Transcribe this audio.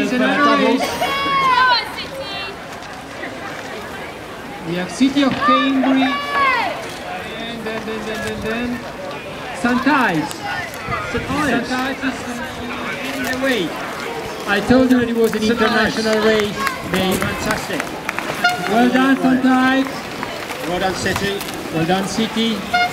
is another race. We have City of Cambridge. And then, then, then, then, then. Santais. Santais. St. Is in the way. I told you it was an international race. Oh, fantastic. well done, St. Ives. Well done, City. Well done, City.